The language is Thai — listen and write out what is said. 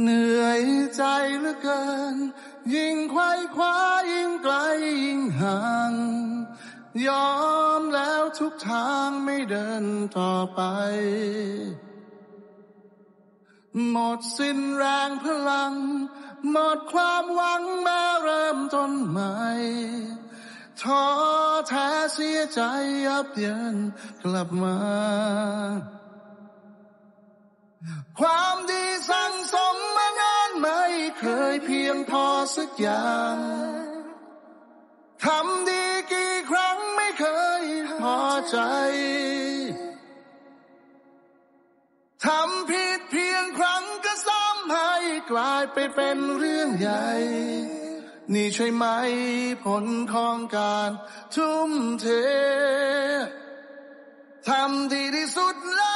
เหนื่อยใจเหลือเกิน ยิ่งควายคว้ายิ่งไกลยิ่งห่าง ยอมแล้วทุกทางไม่เดินต่อไป หมดสิ้นแรงพลัง หมดความหวังมาเริ่มต้นใหม่ท้อแท้เสียใจยับเยินกลับมา ความดีสั่ง เคยเพียงพอสักอย่างทำดีกี่ครั้งไม่เคยพอใจทำผิดเพียงครั้งก็ซ้ำให้กลายไปเป็นเรื่องใหญ่ นี่ใช่ไหมผลของการทุ่มเททำดีที่สุดแล้